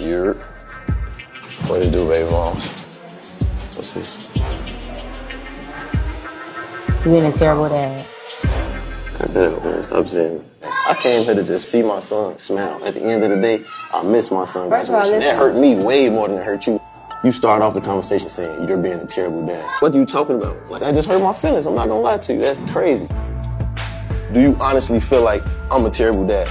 You're. What do you do, baby moms? What's this? You being a terrible dad. God damn, man, stop saying. I came here to just see my son smile. At the end of the day, I miss my son First of all. That hurt me way more than it hurt you. You start off the conversation saying you're being a terrible dad. What are you talking about? Like, I just hurt my feelings. I'm not gonna lie to you. That's crazy. Do you honestly feel like I'm a terrible dad?